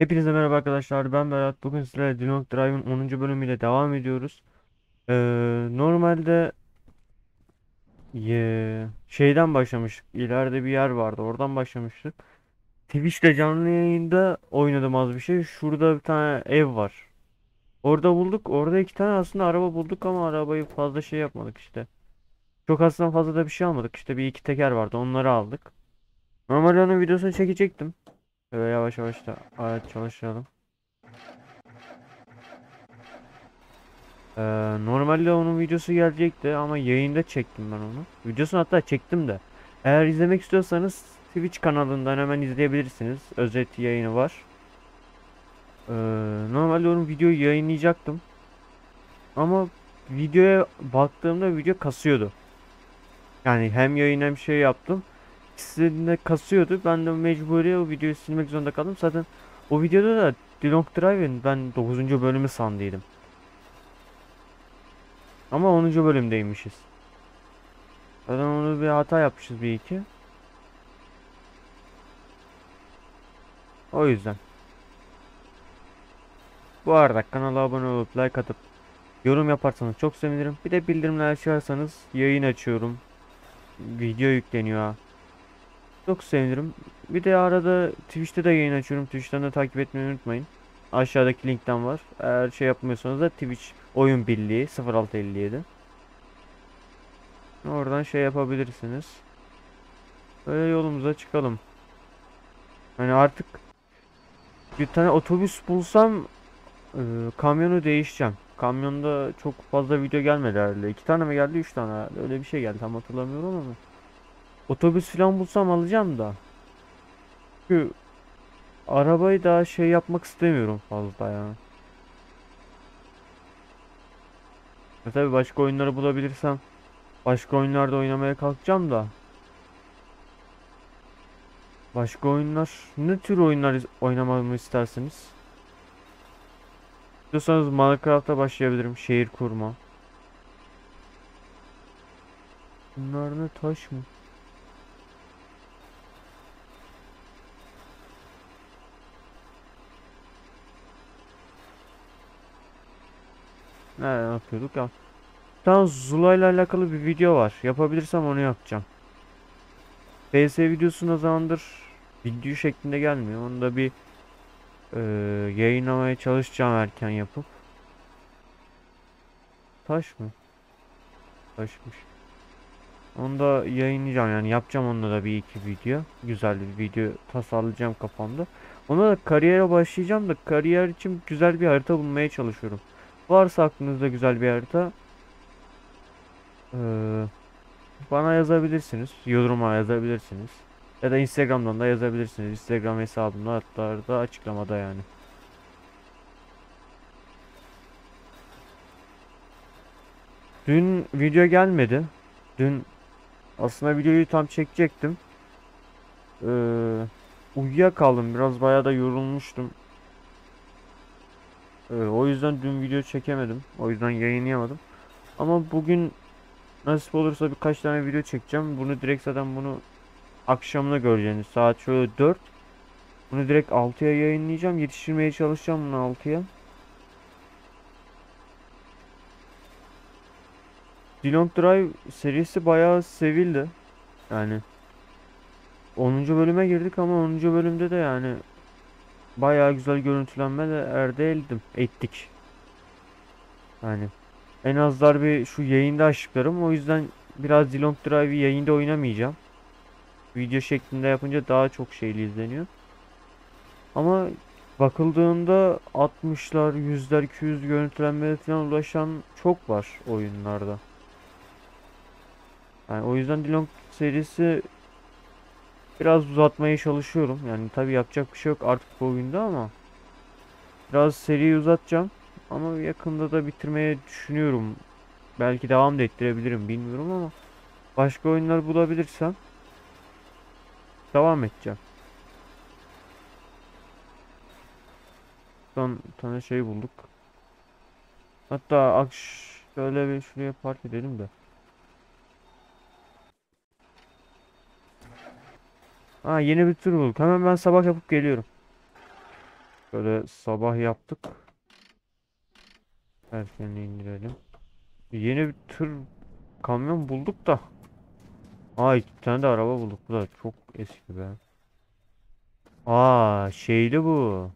Hepinize merhaba arkadaşlar. Ben Berat. Bugün sizlerle Dilong Drive'ın 10. bölümüyle devam ediyoruz. Ee, normalde ye- şeyden başlamıştık. İleride bir yer vardı. Oradan başlamıştık. Twitch'te canlı yayında oynadım az bir şey. Şurada bir tane ev var. Orada bulduk. Orada iki tane aslında araba bulduk ama arabayı fazla şey yapmadık işte. Çok aslında fazla da bir şey almadık. İşte bir iki teker vardı. Onları aldık. Normalde onun videosunu çekecektim. Böyle yavaş yavaş da alet çalıştıralım. Ee, normalde onun videosu gelecekti ama yayında çektim ben onu. Videosunu hatta çektim de. Eğer izlemek istiyorsanız Twitch kanalından hemen izleyebilirsiniz. Özet yayını var. Ee, normalde onun videoyu yayınlayacaktım. Ama videoya baktığımda video kasıyordu. Yani hem yayın hem şey yaptım. İkisini de kasıyordu. Ben de mecburi o videoyu silmek zorunda kaldım. Zaten o videoda da Dilong Drive'in ben 9. bölümü sandıydım. Ama 10. bölümdeymişiz. Zaten onu bir hata yapmışız bir iki. O yüzden. Bu arada kanala abone olup like atıp yorum yaparsanız çok sevinirim. Bir de bildirimler açarsanız yayın açıyorum. Video yükleniyor. Çok sevinirim. Bir de arada Twitch'te de yayın açıyorum. Twitch'ten de takip etmeyi unutmayın. Aşağıdaki linkten var. Eğer şey yapmıyorsanız da Twitch Oyun Birliği 0657. Oradan şey yapabilirsiniz. Böyle yolumuza çıkalım. Hani artık bir tane otobüs bulsam e, kamyonu değişeceğim. Kamyonda çok fazla video gelmedi herhalde. İki tane mi geldi, üç tane herhalde. Öyle bir şey geldi. Tam hatırlamıyorum ama. Otobüs falan bulsam alacağım da. Çünkü arabayı daha şey yapmak istemiyorum fazla ya. E tabii başka oyunları bulabilirsem başka oyunlarda oynamaya kalkacağım da. Başka oyunlar ne tür oyunlar oynamamı istersiniz? İstiyorsanız Minecraft'a başlayabilirim. Şehir kurma. Bunlar ne taş mı? Ne yapıyorduk ya? Tamam Zula ile alakalı bir video var. Yapabilirsem onu yapacağım. PS videosu ne zamandır video şeklinde gelmiyor. Onu da bir eee, yayınlamaya çalışacağım erken yapıp. Taş mı? Taşmış. Onu da yayınlayacağım yani yapacağım onunla da bir iki video. Güzel bir video tasarlayacağım kafamda. Ona da kariyere başlayacağım da kariyer için güzel bir harita bulmaya çalışıyorum. Varsa aklınızda güzel bir harita bana yazabilirsiniz. Yoruma yazabilirsiniz. Ya da Instagram'dan da yazabilirsiniz. Instagram hesabımda hatta da açıklamada yani. Dün video gelmedi. Dün aslında videoyu tam çekecektim. Ee, uyuyakaldım. Biraz bayağı da yorulmuştum. Ee, o yüzden dün video çekemedim. O yüzden yayınlayamadım. Ama bugün nasip olursa birkaç tane video çekeceğim. Bunu direkt zaten bunu akşamına göreceğiniz. Saat şöyle 4. Bunu direkt 6'ya yayınlayacağım. Yetiştirmeye çalışacağım bunu 6'ya. Dilong Drive serisi bayağı sevildi. Yani 10. bölüme girdik ama 10. bölümde de yani bayağı güzel görüntülenme de elde ettim. Ettik. Yani en azlar bir şu yayında açtıklarım. O yüzden biraz Dilong Drive'ı yayında oynamayacağım. Video şeklinde yapınca daha çok şeyli izleniyor. Ama bakıldığında 60'lar, 100'ler, 200 görüntülenmeye falan ulaşan çok var oyunlarda. Yani o yüzden Dilong serisi biraz uzatmaya çalışıyorum. Yani tabii yapacak bir şey yok artık bu oyunda ama biraz seriyi uzatacağım. Ama yakında da bitirmeye düşünüyorum. Belki devam da ettirebilirim bilmiyorum ama başka oyunlar bulabilirsem devam edeceğim. Son tane şey bulduk. Hatta akş şöyle bir şuraya park edelim de. Ha yeni bir tur bulduk. Hemen ben sabah yapıp geliyorum. Böyle sabah yaptık. Erken indirelim. Yeni bir tır kamyon bulduk da. Aa iki tane de araba bulduk. Bu da çok eski be. Aa şeyli bu.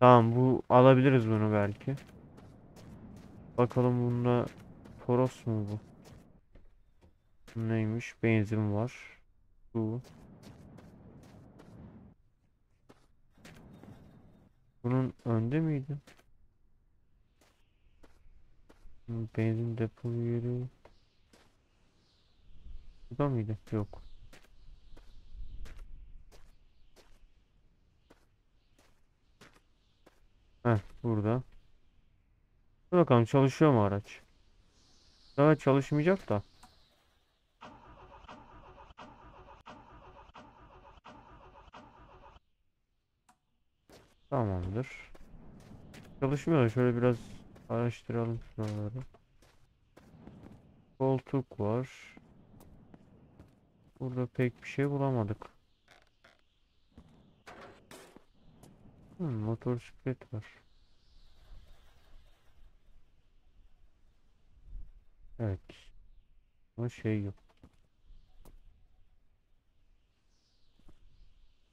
Tamam bu alabiliriz bunu belki. Bakalım bunda Toros mu? Bu Neymiş? Benzin var. Bu. Bunun önde miydi? Benzin depo yeri. Burada mıydı? Yok. Heh, burada. Bakalım çalışıyor mu araç? Daha çalışmayacak da. Tamamdır. Çalışmıyor. Şöyle biraz araştıralım şuraları. Koltuk var. Burada pek bir şey bulamadık. Hmm, motosiklet var. Evet. Ama şey yok.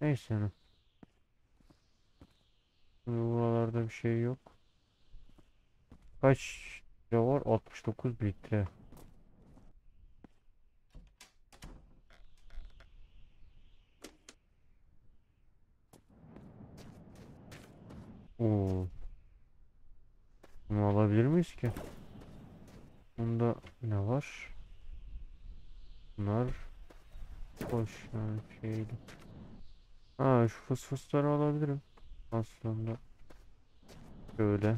Neyse. Buralarda bir şey yok. Kaç litre var? 69 litre. Oo. Bunu alabilir miyiz ki? Bunda ne var? Bunlar boş yani şeydi. Ha şu fısfısları alabilirim. Aslında. Şöyle.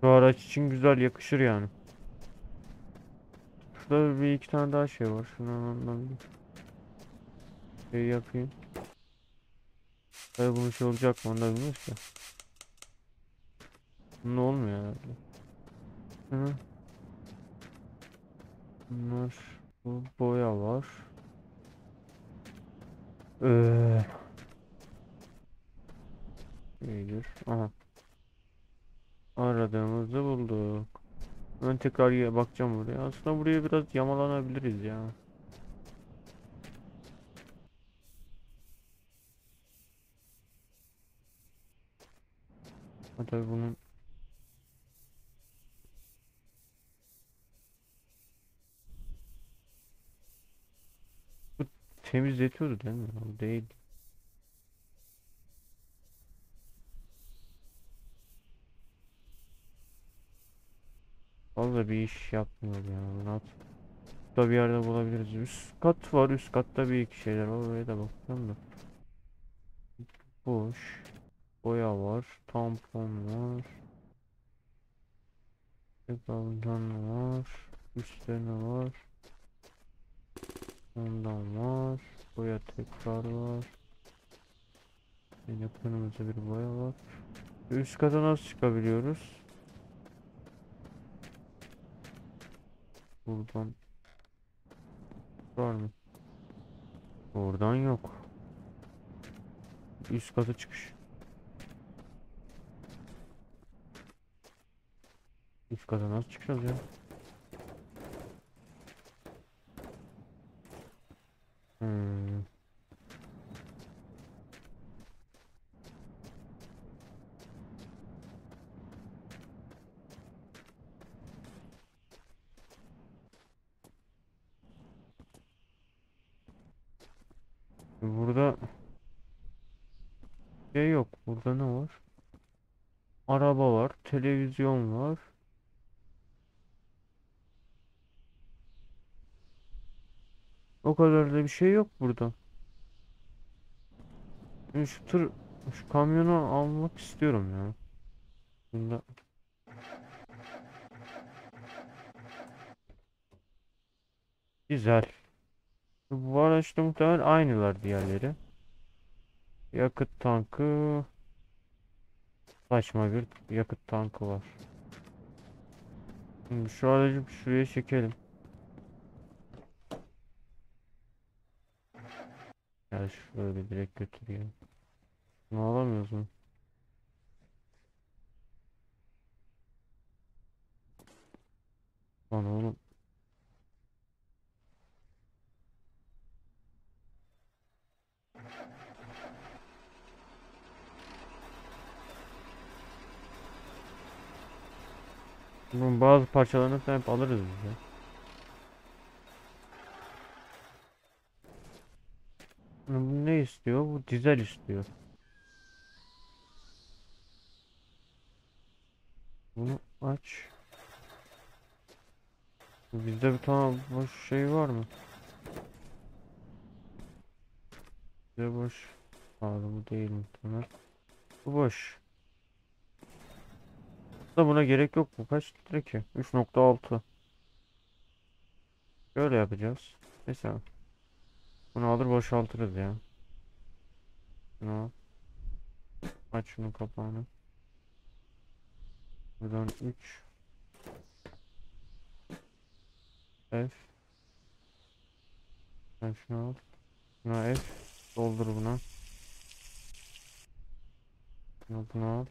Şu araç için güzel yakışır yani. Şurada bir iki tane daha şey var. Şunu bir şey yapayım. Tabii bunun şey olacak mı onu da bilmiyoruz ya. Bunun olmuyor herhalde. Hı. Bunlar bu boya var. Ee, iyidir. Aha. Aradığımızı bulduk. Ben tekrar bakacağım buraya. Aslında buraya biraz yamalanabiliriz ya. Ha tabii bunun temizletiyordu değil mi? Değil. Vallahi bir iş yapmıyor ya. Yap- Burada bir yerde bulabiliriz. Üst kat var. Üst katta bir iki şeyler var. Oraya da bakacağım da. Boş. Boya var. Tampon var. Tekrardan var. Üstlerine var. Ondan var. Boya tekrar var. Yine kırmızı bir boya var. Üst kata nasıl çıkabiliyoruz? Buradan var mı? Oradan yok. Üst kata çıkış. Üst kata nasıl çıkacağız ya? Hmm. Burada şey yok. Burada ne var? Araba var, televizyon var. O kadar da bir şey yok burada. Şu tır, şu kamyonu almak istiyorum ya. Bunda güzel. Bu araçta muhtemelen aynılar diğerleri. Yakıt tankı saçma bir yakıt tankı var. Şimdi şu aracı şuraya çekelim. Ya şöyle direkt götüreyim. Bunu alamıyoruz mu? Lan oğlum. Bunun bazı parçalarını hep alırız biz ya. Bu ne istiyor? Bu dizel istiyor. Bunu aç. Bizde bir tane boş şey var mı? Bizde boş. Abi bu değil muhtemelen. Bu boş. Da buna gerek yok. Bu kaç litre ki? 3.6. Şöyle yapacağız. Mesela. Bunu alır boşaltırız ya. Şunu. Aç şunun kapağını. Buradan 3 F Sen şunu al. Buna F doldur buna. Bunu, bunu al.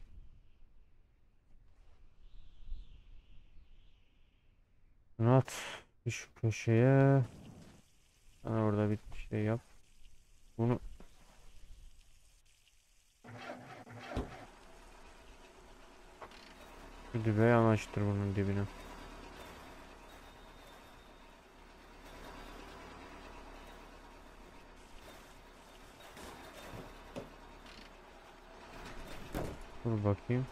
Bunu at. Bir Şu köşeye. Sen orada bir şey yap. Bunu Şu dibe yanaştır bunun dibine. Dur bakayım.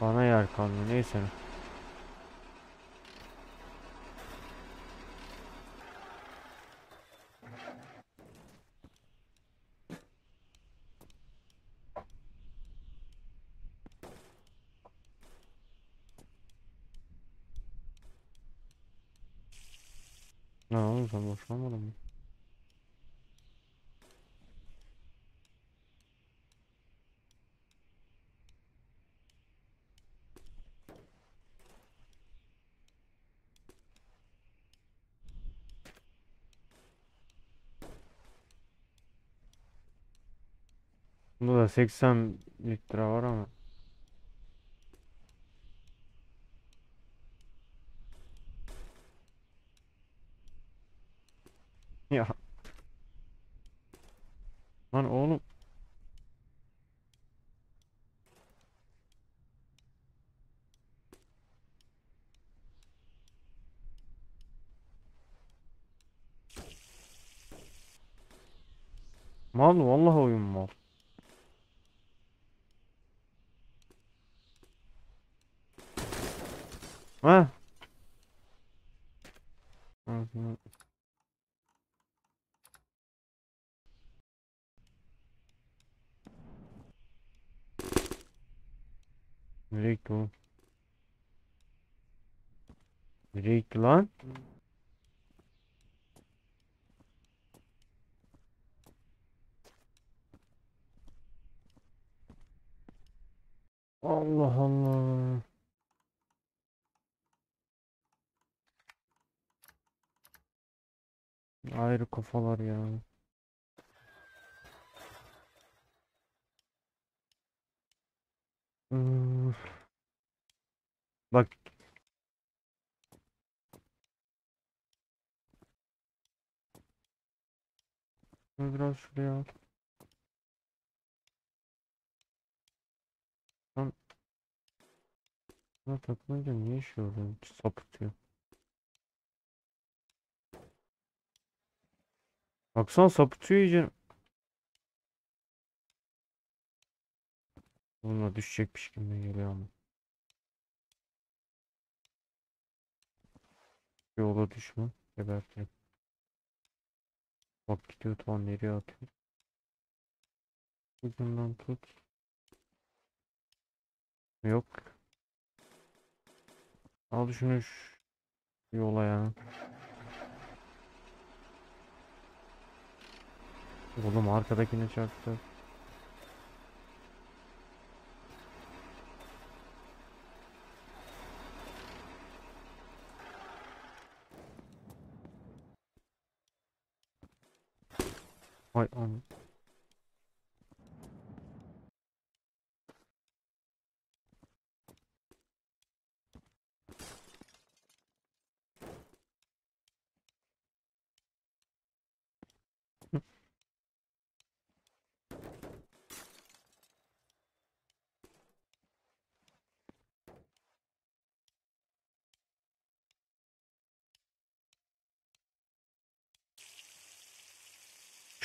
Bana yer kalmıyor. Neyse. Ne oğlum sen boşanmadın mı? Bunda da 80 litre var ama. Ya. Lan oğlum. Mal vallahi oyun mal. Ha? Ağzına- Nereye gitti oğlum? Nereye gitti lan? Allah Allah. Ayrı kafalar ya. Bak biraz şuraya al. Lan buna takılınca niye işe yarıyor? Sapıtıyor. Baksana sapıtıyor iyice. Bununla düşecekmiş gibi geliyor ama. Yola düşme. Geberteyim. Bak gidiyor tam nereye atıyor. Ucundan tut. Yok. Al şunu şu yola ya. Oğlum arkadakini çarptı. Ay anam.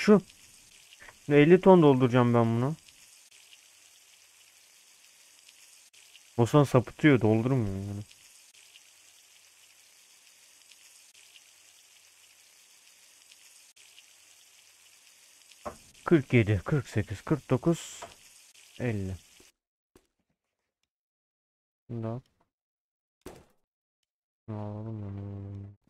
Şu 50 ton dolduracağım ben bunu. Bosan sapıtıyor doldurmuyor yani. Kırk yedi, kırk sekiz, kırk dokuz, elli. Al. Alalım onu.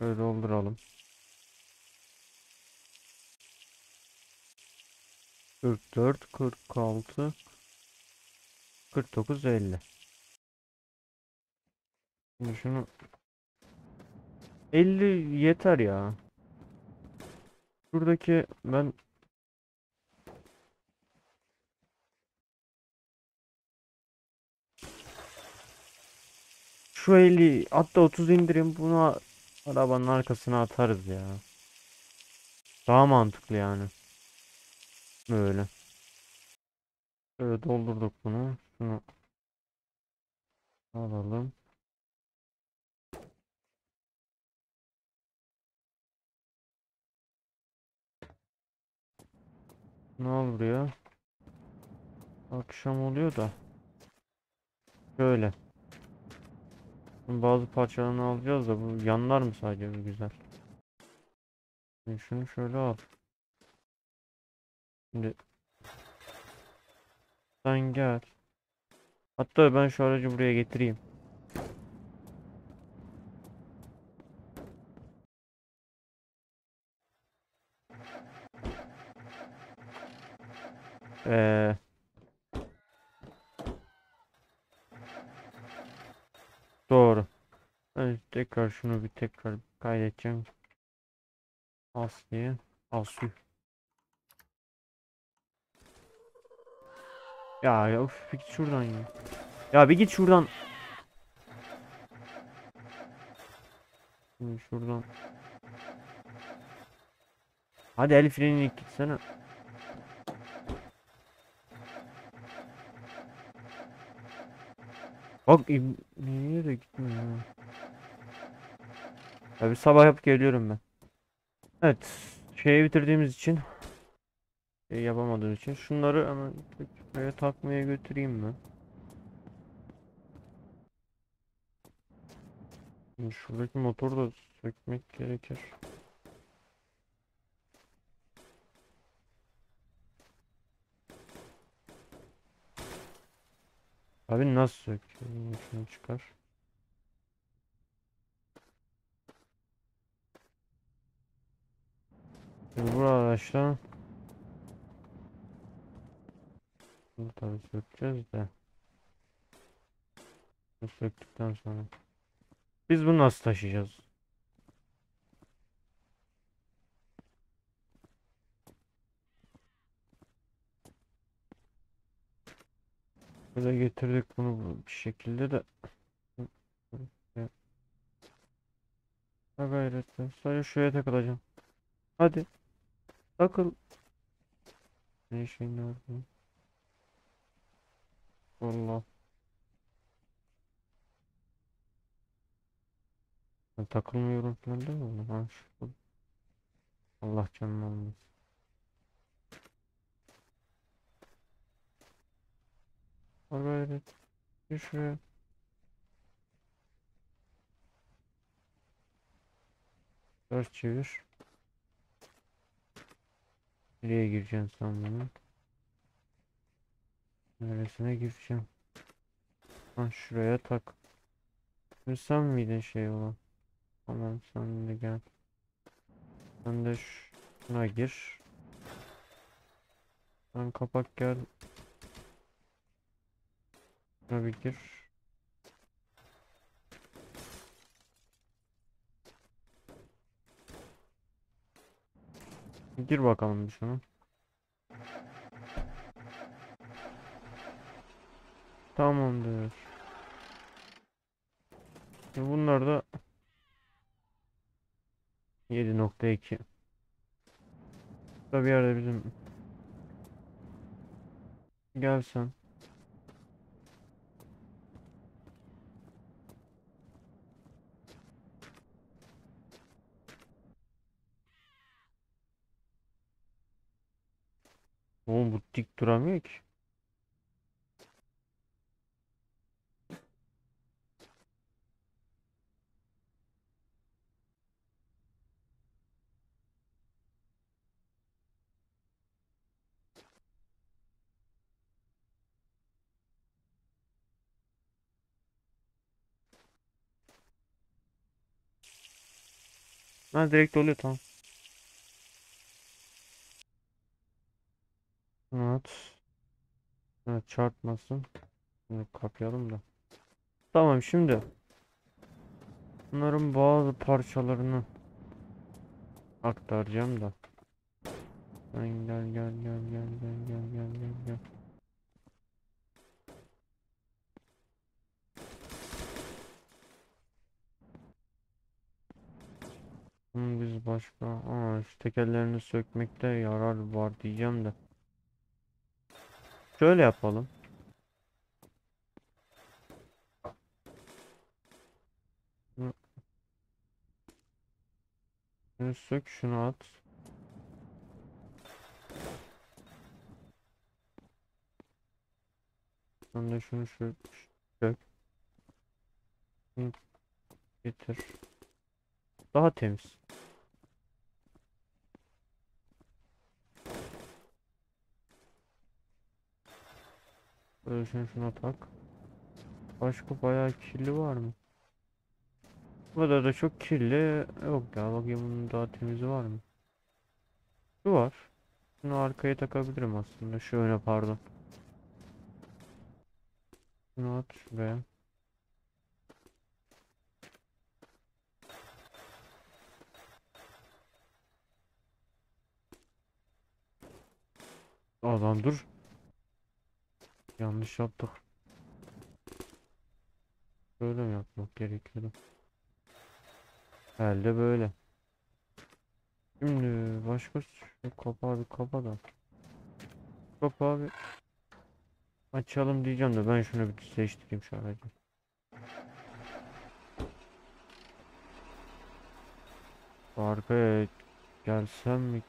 Böyle dolduralım. 44, 46, 49, 50. Şimdi şunu 50 yeter ya. Şuradaki ben şu 50 hatta 30 indirim bunu arabanın arkasına atarız ya. Daha mantıklı yani. Böyle. Böyle doldurduk bunu. Şunu alalım. Ne buraya? Akşam oluyor da. Şöyle. Bazı parçalarını alacağız da bu yanlar mı sadece bu güzel. Şimdi şunu şöyle al. Şimdi sen gel. Hatta ben şu aracı buraya getireyim. Ee, doğru. Ben tekrar şunu bir tekrar kaydedeceğim. Asliye. Aslı. Ya ya uf, bir git şuradan ya. Ya bir git şuradan. Şimdi şuradan. Hadi el frenini gitsene. Bak im- niye de gitmiyor ya. Bir sabah yapıp geliyorum ben. Evet. Şeyi bitirdiğimiz için şey yapamadığım için şunları hemen şuraya takmaya götüreyim mi? Şuradaki motoru da sökmek gerekir. Abi nasıl söküyorum? Şunu çıkar. Şimdi bu araçla bunu tabii sökeceğiz de söktükten sonra biz bunu nasıl taşıyacağız? Böyle getirdik bunu bu- bir şekilde de Ha gayret. Sadece şuraya takılacağım. Hadi. Takıl. Ne işin nerede? Allah. Ben takılmıyorum falan değil mi? Ha. Allah canını almasın. Ha gayret. Gir. Ters çevir. Nereye gireceksin sen bunu? Neresine gireceğim? Ha şuraya tak. Şimdi sen miydin şey olan? Tamam sen de gel. Sen de şuna gir. Sen kapak gel. Şuna bir gir. Gir bakalım bir şunu. Tamamdır. E, bunlar da 7.2 Burada bir yerde bizim Gelsen Oğlum bu dik duramıyor ki. Ha direkt oluyor tamam. Evet. Evet çarpmasın. Bunu kapayalım da. Tamam şimdi. Bunların bazı parçalarını aktaracağım da. Gel gel gel gel gel gel gel gel gel. Bunu biz başka... Aa, şu tekerlerini sökmekte yarar var diyeceğim de. Şöyle yapalım. Şunu sök, şunu at. Sen de şunu şu sök. Şunu getir. Daha temiz. Böyle şuna tak. Başka bayağı kirli var mı? Bu kadar da çok kirli yok ya. Bakayım bunun daha temizi var mı? Şu var. Şunu arkaya takabilirim aslında. Şu öne pardon. Şunu at şuraya. Adam dur. Yanlış yaptık. Böyle yapmak gerekiyordu? Herhalde böyle. Şimdi başka şu kapağı bir kapa da. Kapağı bir açalım diyeceğim de ben şunu bir seçtireyim şu aracı. Arkaya gelsem mi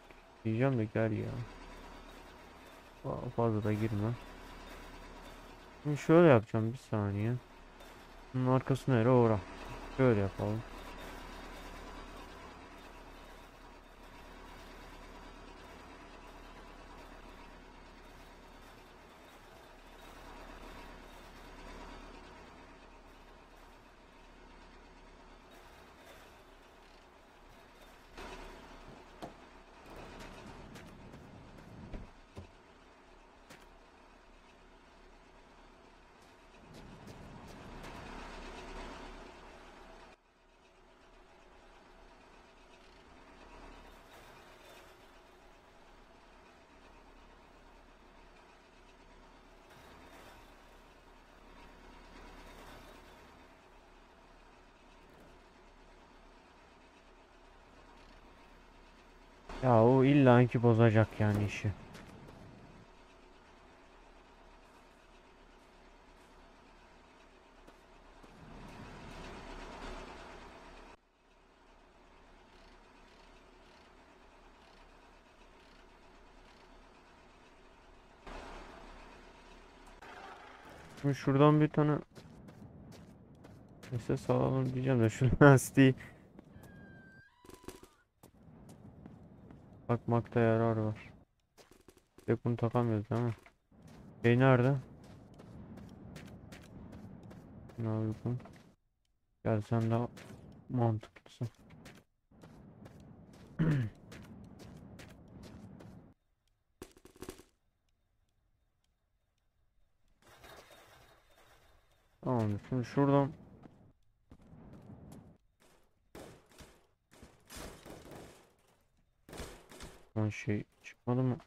diyeceğim de gel ya. Fa- Fazla da girme. Şimdi şöyle yapacağım bir saniye. Bunun arkası nereye uğra. Şöyle yapalım. Ya o illaki bozacak yani işi. Şimdi şuradan bir tane ses alalım diyeceğim de şu lastiği Bakmakta yarar var. Tek bunu takamıyoruz değil mi? Şey nerede? Ne yapıyorsun? Gel sen de mantıklısın. Tamam şimdi şuradan Lan şey çıkmadı mı?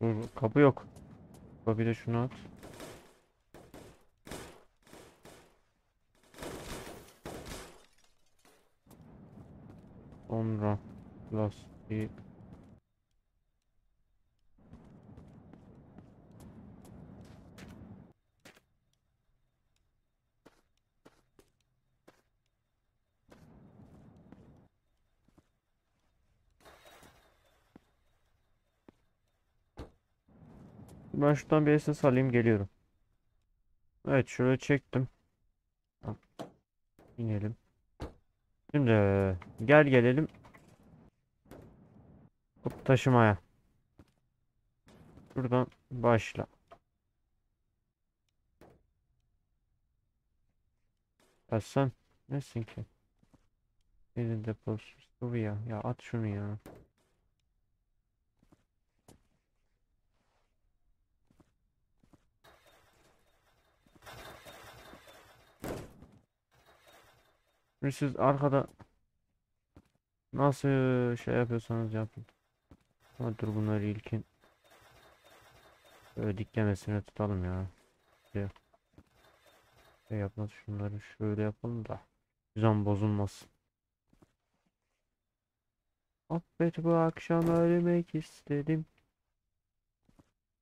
Dur, kapı yok. Bir de şunu at. Sonra lastiği Ben şuradan bir SS alayım geliyorum. Evet şuraya çektim. İnelim. Şimdi gel gelelim. Hop taşımaya. Şuradan başla. Ya sen nesin ki? Elin deposu sıvı ya. Ya at şunu ya. Şimdi siz arkada nasıl şey yapıyorsanız yapın. Ama dur bunları ilkin böyle diklemesine tutalım ya. Şey, şey yapmaz şunları şöyle yapalım da düzen bozulmasın. Affet bu akşam ölmek istedim.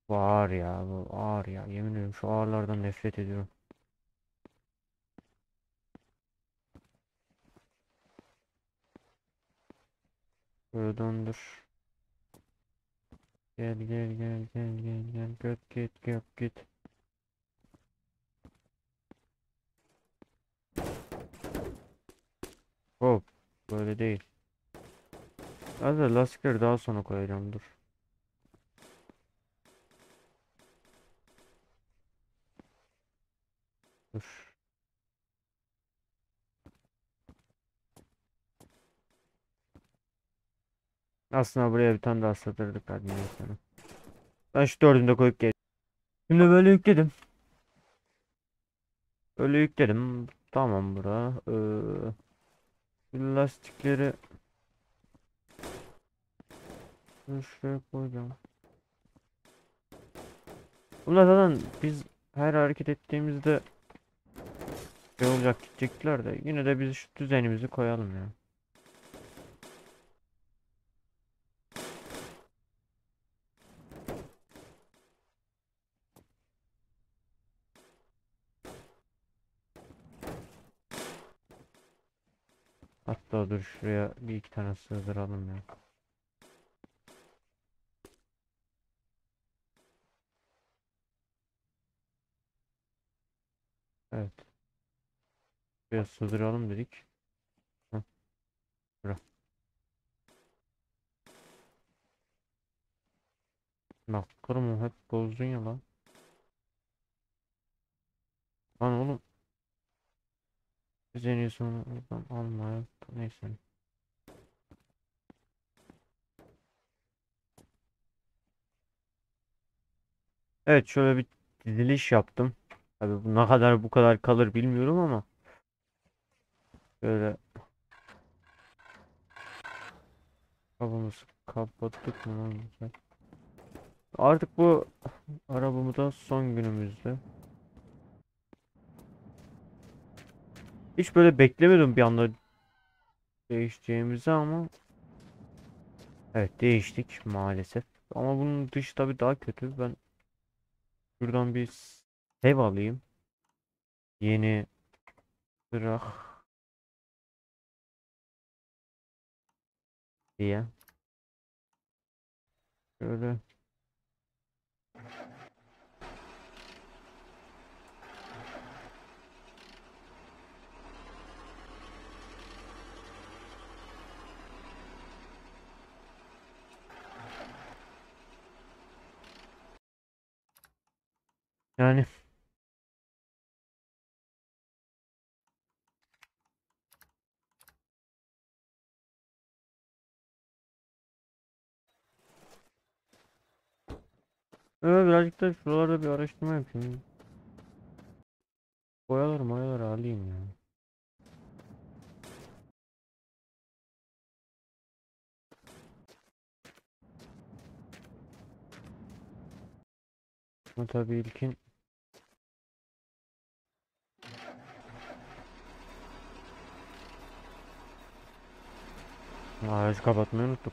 Bu ağır ya bu ağır ya yemin ediyorum şu ağırlardan nefret ediyorum. Böyle döndür. Gel gel gel gel gel gel göt git göt git. Hop böyle değil. Az da lastikleri daha sonra koyacağım. Dur. Aslında buraya bir tane daha satırdık hadi neyse. Ben şu dördünü de koyup gel. Şimdi böyle yükledim. Böyle yükledim. Tamam bura. Ee, şu lastikleri şuraya koyacağım. Bunlar zaten biz her hareket ettiğimizde şey olacak gidecekler de yine de biz şu düzenimizi koyalım ya. Dur şuraya bir iki tane sığdıralım ya. Evet. Biraz sığdıralım dedik. Heh. Bura. Naklarımı hep bozdun ya lan. Lan oğlum. Onu oradan almaya. Neyse. Evet şöyle bir diziliş yaptım. Tabii bu ne kadar bu kadar kalır bilmiyorum ama. Böyle Kapımızı kapattık mı lan. Artık bu arabamı son günümüzde. Hiç böyle beklemedim bir anda değişeceğimizi ama Evet değiştik maalesef. Ama bunun dışı tabii daha kötü. Ben şuradan bir ev alayım. Yeni bırak diye. Şöyle yani Evet birazcık da şuralarda bir araştırma yapayım. Boyalar mayalar alayım ya. Ama tabii ilkin Ağacı kapatmayı unuttuk.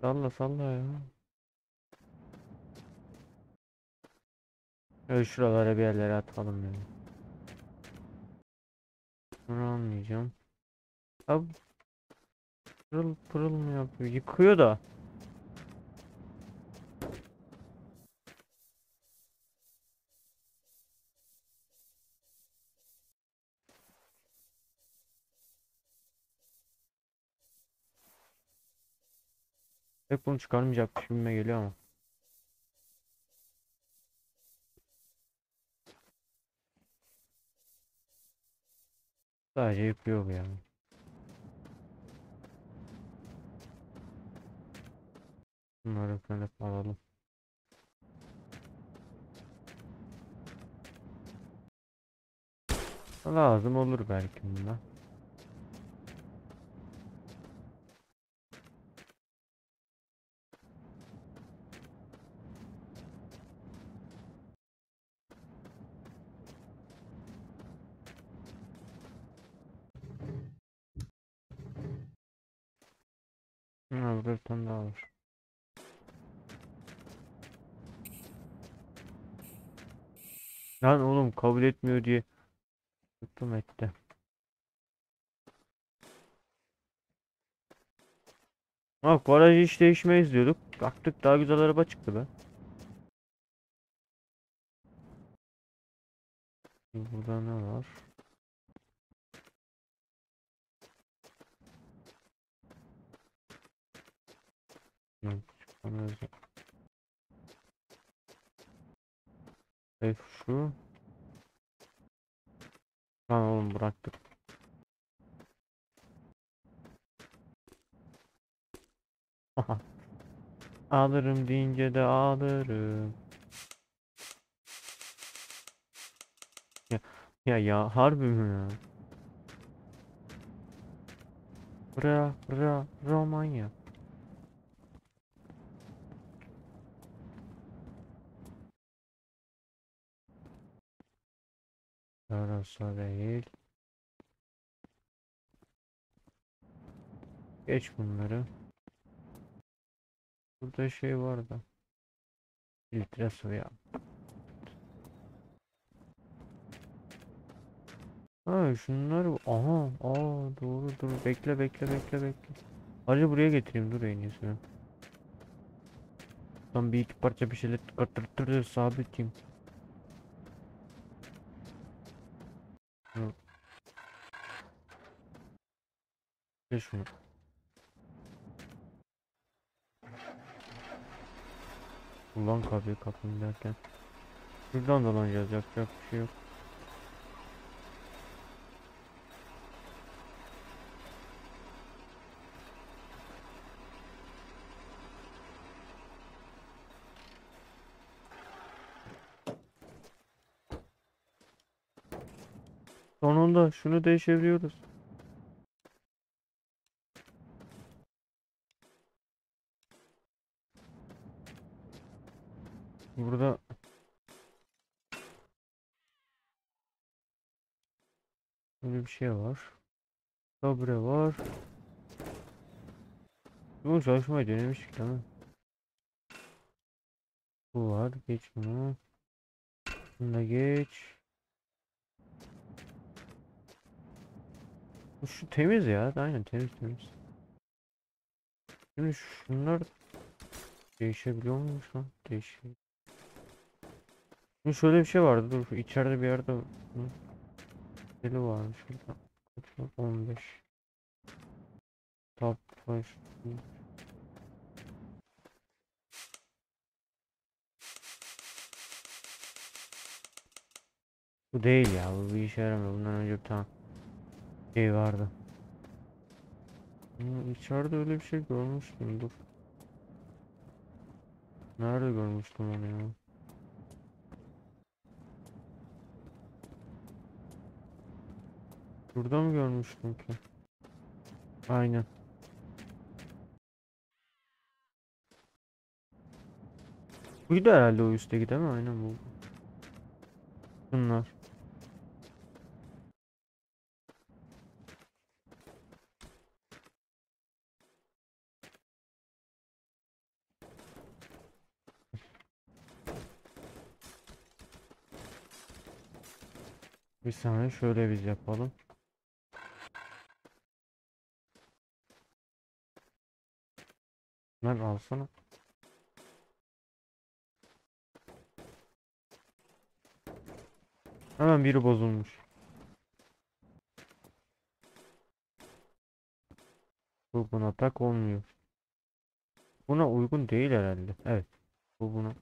Salla salla ya. Öyle şuralara bir yerlere atalım yani. Bunu almayacağım. Abi pırıl pırıl mı yapıyor? Yıkıyor da. Pek bunu çıkarmayacakmış gibime geliyor ama. Sadece yıkıyor bu yani. Bunları falan alalım. Lazım olur belki bunda. Burada bir tane daha var. Lan oğlum kabul etmiyor diye tuttum etti. Bak garaj hiç değişmeyiz diyorduk. Baktık daha güzel araba çıktı be. Burada ne var? Çıkamıyoruz. F şu. Tamam oğlum bıraktık. Alırım deyince de alırım. Ya ya, ya harbi mi ya? Bra bra Romanya. Orası değil. Geç bunları. Burada şey vardı. Filtre suya. Ha şunlar aha aa doğru dur bekle bekle bekle bekle. Hadi buraya getireyim dur en iyisi. Tam bir iki parça bir şeyler tıkırtır sabiteyim. Geç şunu. Ulan kapıyı kapın derken. Şuradan dolanacağız yapacak bir şey yok. Sonunda şunu değişebiliyoruz. Burada böyle bir şey var. Kabre var. Bu çalışmayı denemiştik değil mi? Bu var. Geç bunu. Bunu da geç. Şu temiz ya. Aynen temiz temiz. Şimdi şunlar değişebiliyor muymuş lan? Değişiyor. Şimdi şöyle bir şey vardı. Dur içeride bir yerde deli varmış şurada. Kaç var? 15. Top baş. Bu değil ya. Bu bir işe yaramıyor. Bundan önce bir tane şey vardı. Hmm, içeride öyle bir şey görmüştüm. Dur. Nerede görmüştüm onu ya? Burada mı görmüştüm ki? Aynen. Buydu herhalde o üstteki değil mi? Aynen bu. Bunlar. Bir saniye şöyle biz yapalım. Lan alsana. Hemen biri bozulmuş. Bu buna pek olmuyor. Buna uygun değil herhalde. Evet. Bu buna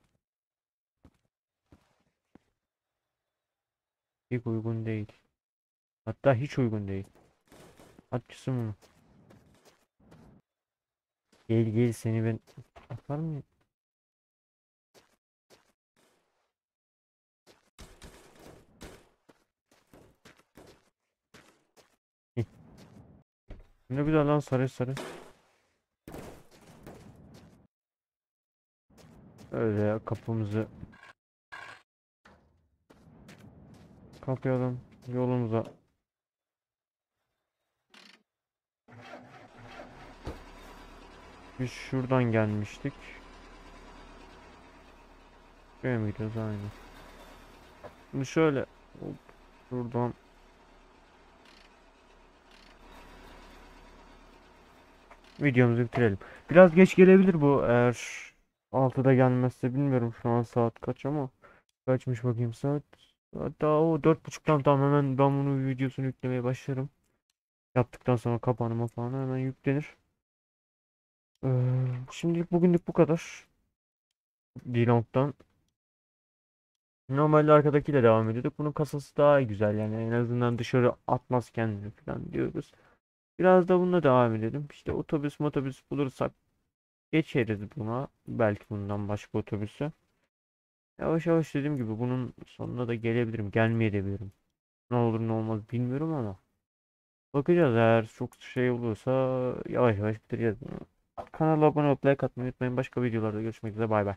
pek uygun değil. Hatta hiç uygun değil. At gitsin bunu. Gel gel seni ben atar? Hih. Ne güzel lan sarı sarı. Öyle kapımızı kapayalım yolumuza. Biz şuradan gelmiştik. Şuraya mı gidiyoruz aynı. Şimdi şöyle hop, şuradan videomuzu bitirelim. Biraz geç gelebilir bu eğer 6'da gelmezse bilmiyorum şu an saat kaç ama kaçmış bakayım saat. Hatta o 4.30'dan tamam hemen ben bunu videosunu yüklemeye başlarım. Yaptıktan sonra kapanma falan hemen yüklenir. Ee, şimdilik bugünlük bu kadar. D-Long'dan. Normalde arkadakiyle devam ediyorduk. Bunun kasası daha güzel yani en azından dışarı atmaz kendini falan diyoruz. Biraz da bununla devam edelim. İşte otobüs motobüs bulursak geçeriz buna. Belki bundan başka otobüse. Yavaş yavaş dediğim gibi bunun sonuna da gelebilirim. Gelmeyebilirim. Ne olur ne olmaz bilmiyorum ama. Bakacağız eğer çok şey olursa yavaş yavaş bitireceğiz bunu. Kanala abone olup like atmayı unutmayın. Başka videolarda görüşmek üzere. Bay bay.